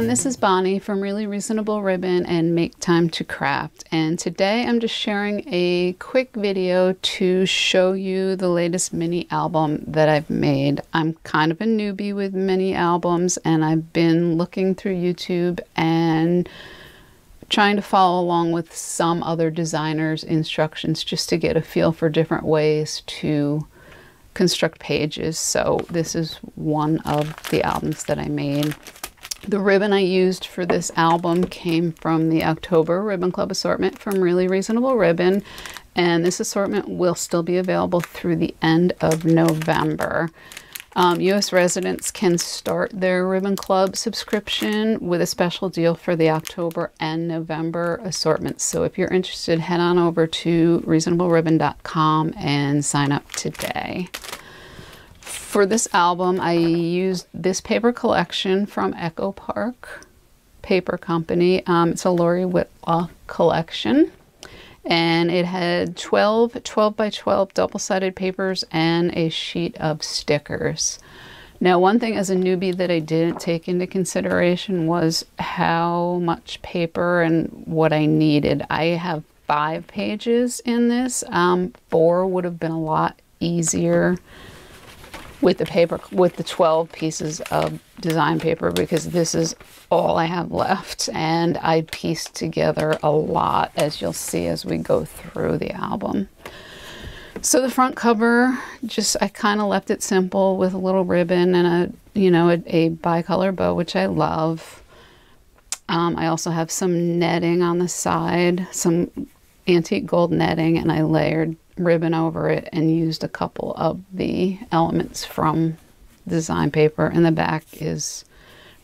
everyone, this is Bonnie from Really Reasonable Ribbon and Make Time to Craft. And today I'm just sharing a quick video to show you the latest mini album that I've made. I'm kind of a newbie with mini albums and I've been looking through YouTube and trying to follow along with some other designers' instructions just to get a feel for different ways to construct pages. So this is one of the albums that I made. The ribbon I used for this album came from the October Ribbon Club assortment from Really Reasonable Ribbon, and this assortment will still be available through the end of November. Um, U.S. residents can start their Ribbon Club subscription with a special deal for the October and November assortments. So if you're interested, head on over to reasonableribbon.com and sign up today. For this album, I used this paper collection from Echo Park Paper Company. Um, it's a Lori Whitlock collection. And it had 12 12 by 12 double-sided papers and a sheet of stickers. Now, one thing as a newbie that I didn't take into consideration was how much paper and what I needed. I have five pages in this. Um, four would have been a lot easier with the paper with the 12 pieces of design paper because this is all I have left and I pieced together a lot as you'll see as we go through the album. So the front cover just I kind of left it simple with a little ribbon and a you know a, a bicolor bow which I love. Um, I also have some netting on the side, some antique gold netting and I layered ribbon over it and used a couple of the elements from design paper and the back is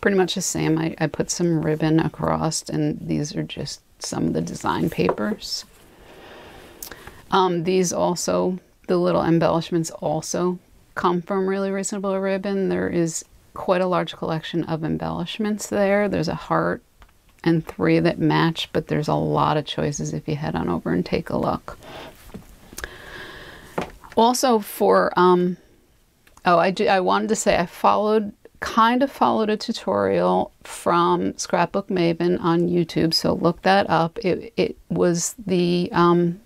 pretty much the same. I, I put some ribbon across and these are just some of the design papers. Um, these also, the little embellishments also come from Really Reasonable Ribbon. There is quite a large collection of embellishments there. There's a heart and three that match, but there's a lot of choices if you head on over and take a look. Also for, um, oh, I, I wanted to say I followed, kind of followed a tutorial from Scrapbook Maven on YouTube, so look that up. It, it was the, um,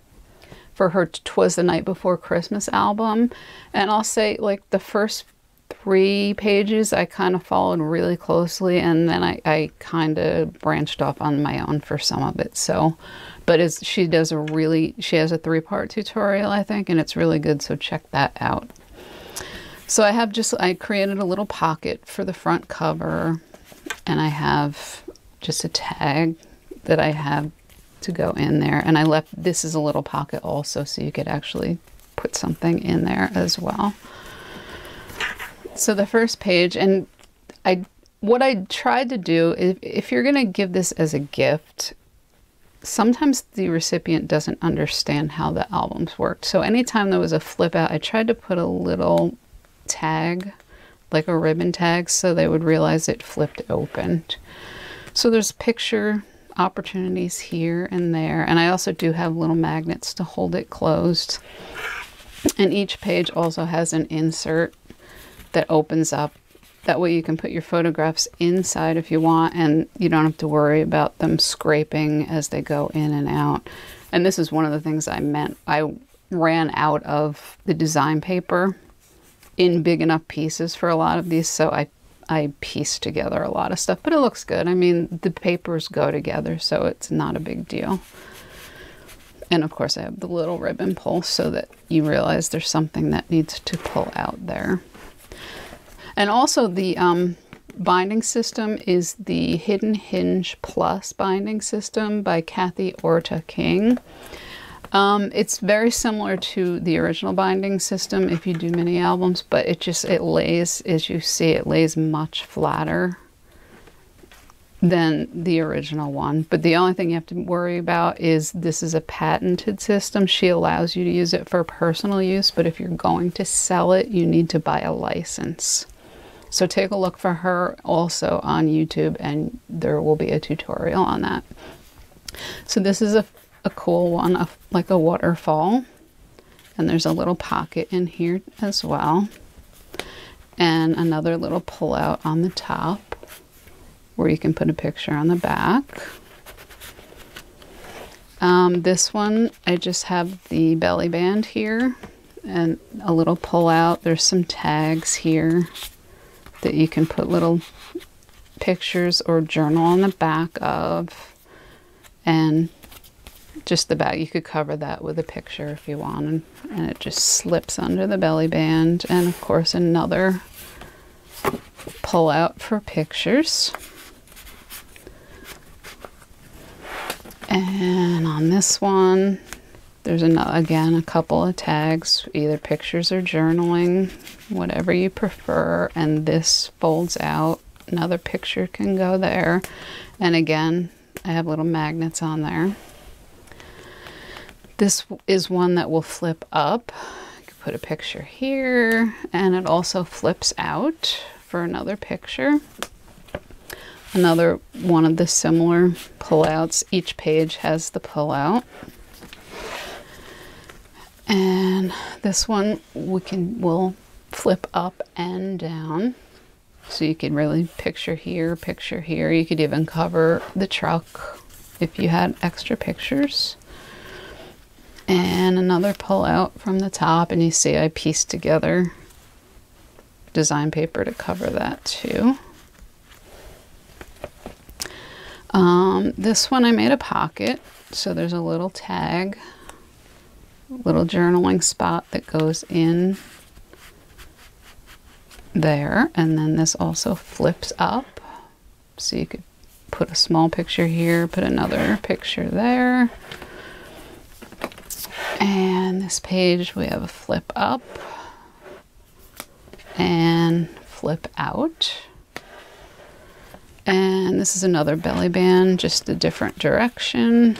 for her Twas the Night Before Christmas album, and I'll say like the first three pages I kind of followed really closely and then I, I kind of branched off on my own for some of it. So but it's, she does a really, she has a three-part tutorial, I think, and it's really good, so check that out. So I have just, I created a little pocket for the front cover, and I have just a tag that I have to go in there. And I left, this is a little pocket also, so you could actually put something in there as well. So the first page, and I, what I tried to do, if, if you're going to give this as a gift, sometimes the recipient doesn't understand how the albums worked. So anytime there was a flip out, I tried to put a little tag, like a ribbon tag, so they would realize it flipped open. So there's picture opportunities here and there. And I also do have little magnets to hold it closed. And each page also has an insert that opens up that way you can put your photographs inside if you want and you don't have to worry about them scraping as they go in and out. And this is one of the things I meant. I ran out of the design paper in big enough pieces for a lot of these, so I I pieced together a lot of stuff, but it looks good. I mean, the papers go together, so it's not a big deal. And of course, I have the little ribbon pull so that you realize there's something that needs to pull out there. And also the um, binding system is the Hidden Hinge Plus binding system by Kathy Orta King. Um, it's very similar to the original binding system if you do mini albums, but it just, it lays, as you see, it lays much flatter than the original one. But the only thing you have to worry about is this is a patented system. She allows you to use it for personal use, but if you're going to sell it, you need to buy a license. So take a look for her also on YouTube and there will be a tutorial on that. So this is a, a cool one, a, like a waterfall. And there's a little pocket in here as well. And another little pullout on the top where you can put a picture on the back. Um, this one, I just have the belly band here and a little pull out. There's some tags here that you can put little pictures or journal on the back of. And just the back, you could cover that with a picture if you wanted. And it just slips under the belly band. And of course, another pull out for pictures. And on this one, there's another, again a couple of tags, either pictures or journaling, whatever you prefer. And this folds out. Another picture can go there. And again, I have little magnets on there. This is one that will flip up. you can put a picture here, and it also flips out for another picture another one of the similar pullouts. Each page has the pullout. And this one we can will flip up and down. So you can really picture here, picture here. You could even cover the truck if you had extra pictures. And another pull out from the top and you see I pieced together design paper to cover that too. Um, this one I made a pocket, so there's a little tag, little journaling spot that goes in there, and then this also flips up, so you could put a small picture here, put another picture there. And this page we have a flip up and flip out. And this is another belly band, just a different direction.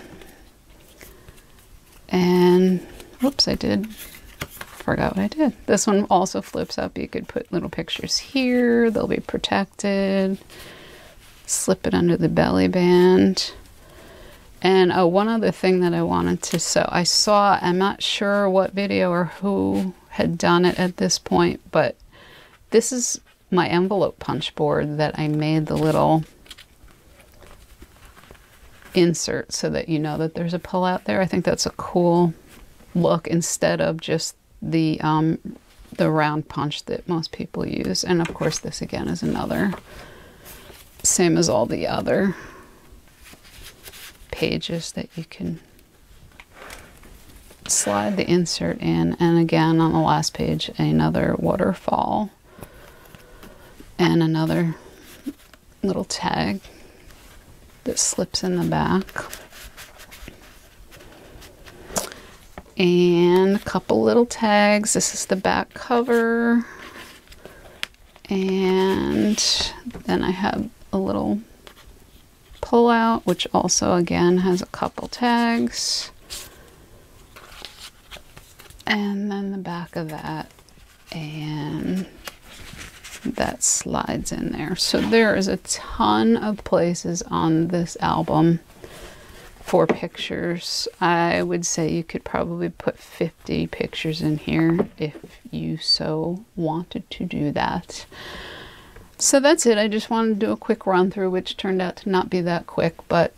And whoops, I did forgot what I did. This one also flips up. You could put little pictures here. They'll be protected. Slip it under the belly band. And oh, one other thing that I wanted to so I saw, I'm not sure what video or who had done it at this point, but this is my envelope punch board that I made the little insert so that you know that there's a pull out there. I think that's a cool look instead of just the um, the round punch that most people use. And of course this again is another same as all the other pages that you can slide the insert in and again on the last page another waterfall and another little tag that slips in the back. And a couple little tags. This is the back cover. And then I have a little pull out, which also again has a couple tags. And then the back of that. And that slides in there. So there is a ton of places on this album for pictures. I would say you could probably put 50 pictures in here if you so wanted to do that. So that's it. I just wanted to do a quick run through, which turned out to not be that quick, but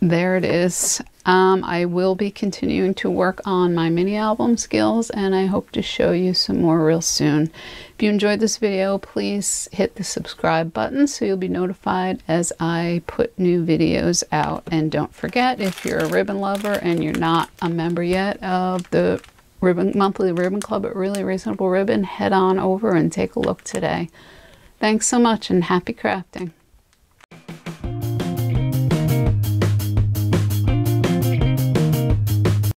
there it is. Um, I will be continuing to work on my mini album skills and I hope to show you some more real soon. If you enjoyed this video, please hit the subscribe button so you'll be notified as I put new videos out. And don't forget, if you're a ribbon lover and you're not a member yet of the ribbon monthly ribbon club at really reasonable ribbon head on over and take a look today thanks so much and happy crafting